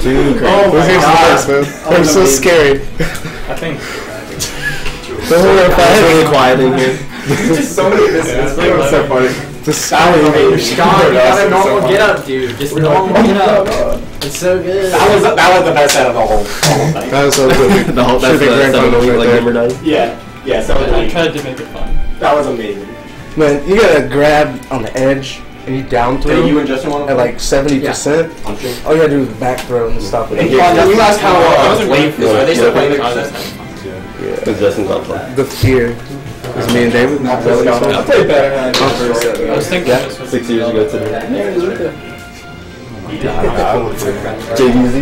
Too crazy. Oh Those my games God. are the best, man. Oh, They're so amazing. scary. I think. Don't worry It's about really quiet in here. just so many misses. Yeah, It was so funny. The That was scary. amazing. God, you got a That was so normal get up, dude. Just normal get up. Oh it's so good. That was that was the best set of the whole, the whole thing. That was so good. the whole that's the been grand seven finals like there. number nine. Yeah, yeah. So I tried to make it fun. that was amazing. Man, you gotta grab on the edge and you down throw Did you and Justin want to at like 70%. punching? All you gotta do is back throw and stop it. And you guys kind of I wasn't wait. Are they still Yeah. playing the was cassette? just having fun too. Yeah. Because Justin's not playing. The fear. Is me and David. Not Let's. I played better than I did for first a set. I was thinking Yeah. was Six years ago today. That JVZ.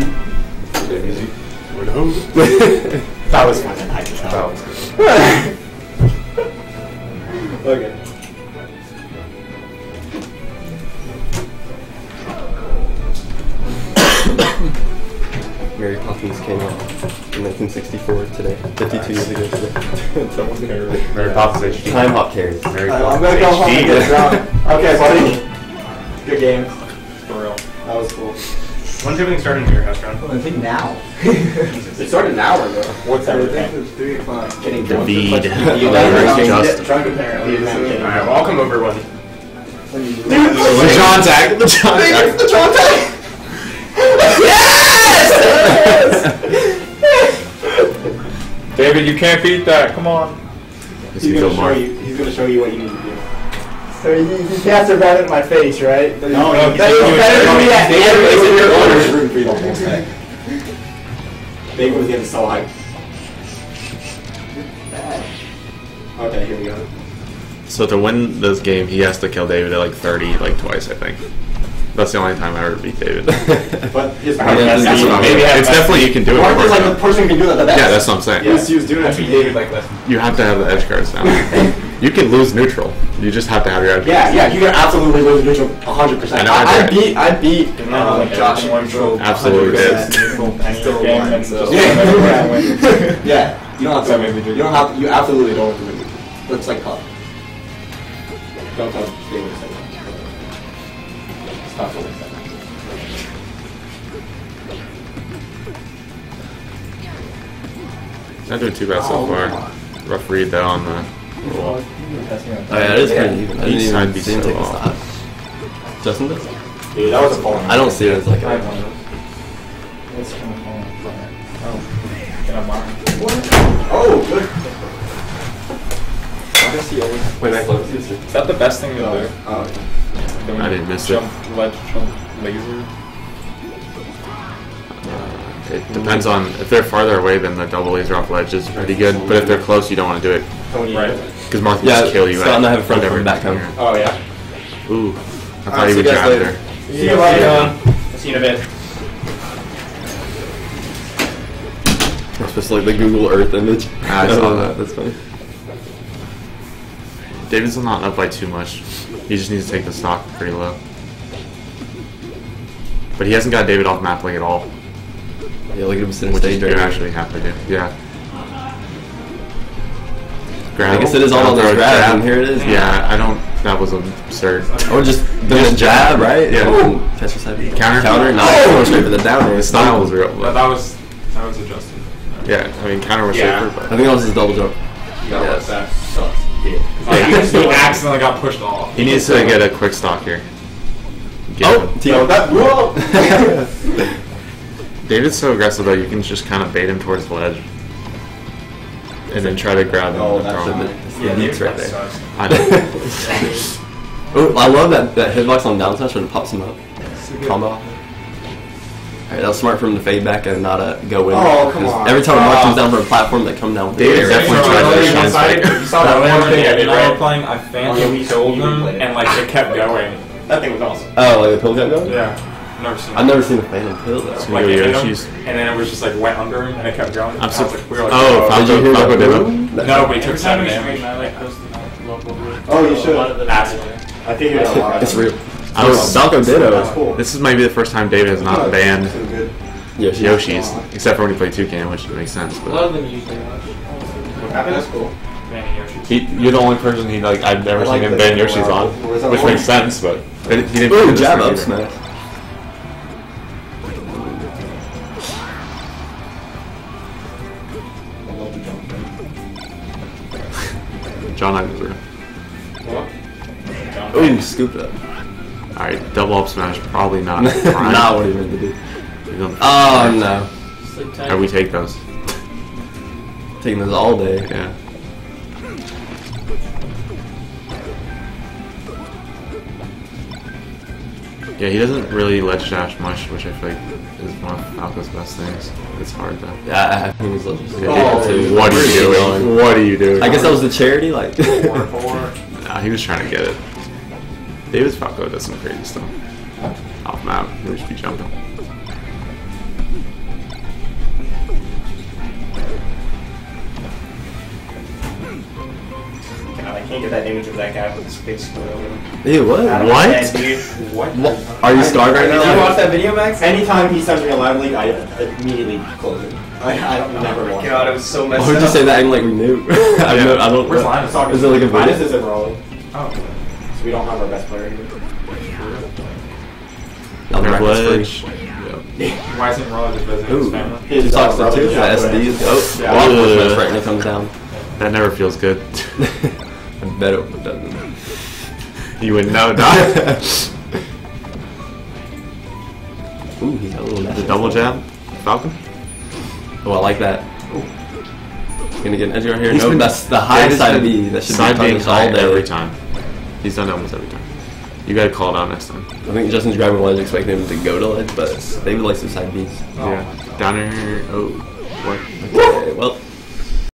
was fun. I just thought. Okay. Mary Poppins came out in 1964 today. 52 years ago today. Mary Poppins HD. Time hop carries. Mary I'm Poppins gonna go home and get HD. drunk. Okay, buddy. Good game. for real. That was cool. When's everything starting in your house, John? I think now. It started an hour ago. What's it was 3 o'clock. Getting drunk. David. You David. get drunk apparently. Alright, well, I'll come over when. The John tag. The John tag. The John tag. David, you can't beat that. Come on. He's gonna show you. He's gonna show you what you need to do. So he, he cast a rabbit in my face, right? No, no, that he's is doing it. better than me at He's David was in your doing room for the whole thing. David was getting so hyped. Okay, here we go. So to win this game, he has to kill David at like 30, like twice, I think. That's the only time I ever beat David. But his Yeah, that's that's what I'm Maybe saying. it's definitely you can do it. Mark is like the that. person who can do that the best. Yeah, that's what I'm saying. He was, he was doing it to David like this. You have to have the edge guards now. you can lose neutral. You just have to have your edge Yeah, yeah, you can absolutely lose neutral 100%. I I, I I beat, I beat uh, like Josh neutral. Absolutely did. Still won, so- Yeah, yeah. yeah, you don't have to win. You don't have. You absolutely don't have to win. Looks like pop. Don't tell David to say that. Stop doing that. Not doing too bad so oh, far. Rough read though on the rule. Oh yeah, it is pretty even. I didn't Each side even be see him so take the long. stop. Justin does? Dude, that was a phone. I don't see it as like I a... have one of those. It's kind of falling. Oh, get on mine. Oh, good. Wait, I close. Is that the best thing to do? Oh, Then I didn't miss it. Jump, Ledge jump laser. It depends on if they're farther away, then the double laser off ledge is pretty good. But if they're close, you don't want to do it Tony. Right. because Marth will Yeah, just kill you. so at I'm not having front whatever from back home. you're- Oh yeah. Ooh, I thought Alright, he see would you guys later. there. See you later. See you in a bit. It's just like the Google Earth image. Ah, I saw that. That's funny. David's not up by too much. He just needs to take the stock pretty low. But he hasn't got David off map like at all, Yeah, look at him sitting which stage you right actually have to. Yeah. Grab. I guess it is all on Throw those a grabs, jab. and here it is. Yeah, I don't. That was absurd. Or oh, just then Just jab, jab. right? Yeah. Oh, touch your. Counter? Counter. No, Oh! going straight for the down air. The style was real. But But that was that was adjusted. yeah, I mean counter was Yeah. safer, I think that was his double jump. You gotta Yes. that suck. Yeah. Like, he accidentally got pushed off. he needs to get a quick stock here. Get Oh, him. T- No, that whoa. David's so aggressive though, you can just kind of bait him towards the ledge. And then try to grab him Oh, that's throw the, him. that's the beats right there. I know. Oh, I love that, that hitbox on down smash when it pops him up. Combo. Alright, that was smart for him to fade back and not uh, go in. Oh, come 'Cause on. Every time a Marth comes down from a platform, they come down. with the David air. definitely tried to shine spike. You saw that That one one thing I did, when I was right? playing, I Oh, we- killed we them, replayed it. and like it kept going. That thing was awesome. Oh, like the pill kept going? Yeah, never seen. I've never seen a phantom pill though. Some like Yo it hit him, Yoshi's. and then it was just like went under him, and it kept going. I'm And I so. like, we were like, Oh, oh, Did you Falco, hear Falco that? did it. boom? That- No, but he took seven damage. Oh, you should. Ask. I think you're a lot. It's real. I was- Falco Ditto. This is maybe the first time David has not banned This is good. Yoshi. Yoshi's, except for when he played Toucan, which makes sense. A lot But of them usually That's cool. he, you're the only person he like I've never like seen him this. ban Yoshi's on, which makes sense. But it, he didn't Ooh, jab up smash. John Ivan's What? Ooh, scoop up. Alright, double up smash, probably not. not what he meant to do. Oh no. How we take those? Taking those all day. Yeah. Yeah, he doesn't really ledge dash much, which I feel like is one of Falco's best things. It's hard though. Yeah, I think he's a little Oh. What are he you going? doing? What are you doing? I guess that was the charity, like. Four, four. Nah, he was trying to get it. David Falco does some crazy stuff. Off map, he would just be jumping. God, I can't get that image of that guy with his big square over. Ew, what? Out What? head, dude. What? What? Are you scarred right now? Did you now? watch that video, Max? Anytime he sends me a live link, I immediately close it. I, I don't never watch God, it it. was so Why messed would up. you say that? I'm like we knew. I Yeah. don't. I don't. Where's Linus? Sorry, Is it like a video? Linus isn't rolling, Oh. so we don't have our best player here. I'll be Red right ledge. Why isn't Raw just visiting his Ooh. family? His, uh, talks to brother two. The shot SD is. put Oh, Yeah. yeah. Right when it comes down. That never feels good. I bet doesn't. you would know, die. Ooh, he's got a little. the double jab, Falcon. Oh, I like that. Gonna get an edge right here. He's No, that's the high side been B. That should side be being all day. every time. He's done almost every time. You gotta call it out next time. I think Justin's grabbing ledge, expecting him to go to ledge, but they would like the side Bs. Yeah. Down here. Oh. What? Okay, well,